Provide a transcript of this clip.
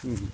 충기